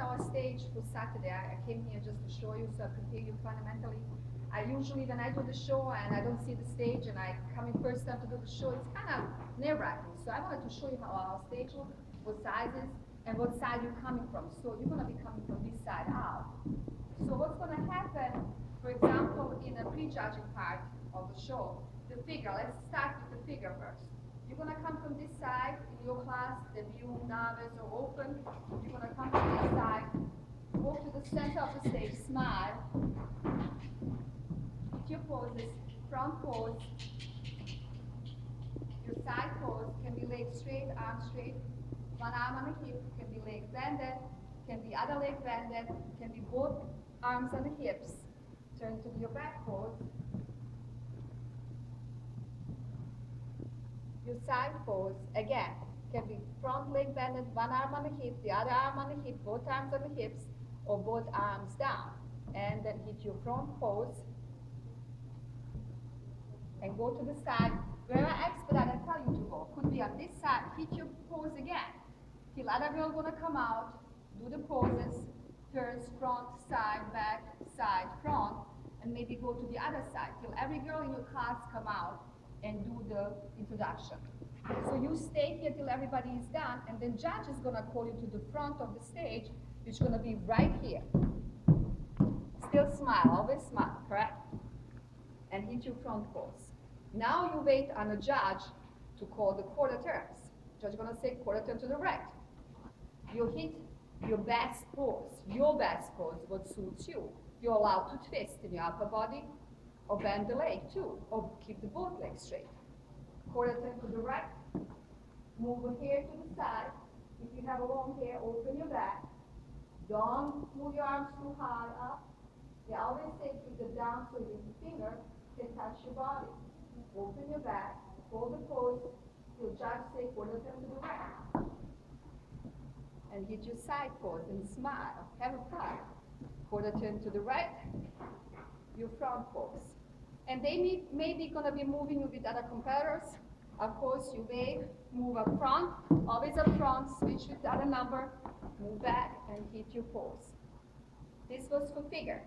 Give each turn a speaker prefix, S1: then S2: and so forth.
S1: our stage for Saturday. I, I came here just to show you, so I prepare you fundamentally. I usually, when I do the show and I don't see the stage and I come in first time to do the show, it's kind of nerve-wracking. So I wanted to show you how our stage looks, what sizes, and what side you're coming from. So you're going to be coming from this side out. So what's going to happen, for example, in the prejudging part of the show, the figure, let's start with the figure first. You're going to come from this side in your class, the view, novice, are open. You're going to come from this side, walk to the center of the stage, smile. Hit your poses, front pose. Your side pose can be leg straight, arm straight. One arm on the hip, can be leg bended, can be other leg bended, can be both arms on the hips. Turn to your back pose. Your side pose, again, can be front leg bended, one arm on the hip, the other arm on the hip, both arms on the hips, or both arms down. And then hit your front pose. And go to the side. Wherever expedite I tell you to go. Could be on this side, hit your pose again. Till other girl gonna come out, do the poses, turns front, side, back, side, front, and maybe go to the other side till every girl in your class come out and do the introduction. So you stay here till everybody is done, and then judge is gonna call you to the front of the stage, which is gonna be right here. Still smile, always smile, correct? And hit your front pose. Now you wait on a judge to call the quarter turns. Judge gonna say quarter turn to the right. You hit your best pose, your best pose, what suits you. You're allowed to twist in your upper body or bend the leg too, or keep the both legs straight. Quarter turn to the right, move a hair to the side. If you have a long hair, open your back. Don't move your arms too high up. They always say keep them down so your finger can touch your body. Open your back, hold the pose, till judge say quarter turn to the right and hit your side pose and smile. Have a fun. Quarter turn to the right, your front pose. And they may, may be gonna be moving with other competitors. Of course, you wave, move up front, always up front, switch with the other number, move back and hit your pose. This was for figure.